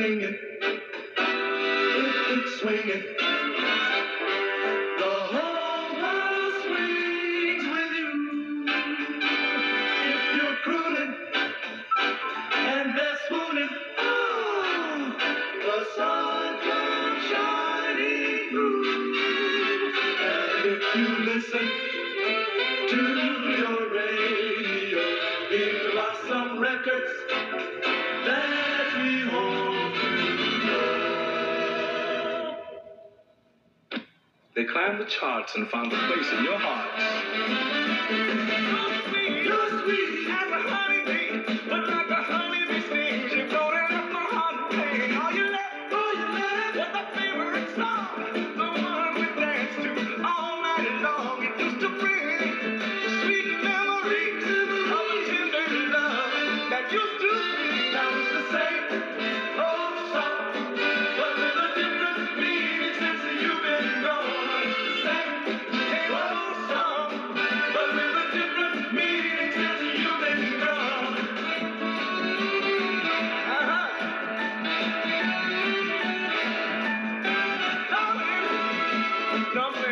swinging, it's swinging. The whole world swings with you. If you're crooning and they're swooning, oh, the sun comes shining through. And if you listen. They climbed the charts and found a place in your heart.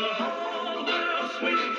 love, all the world's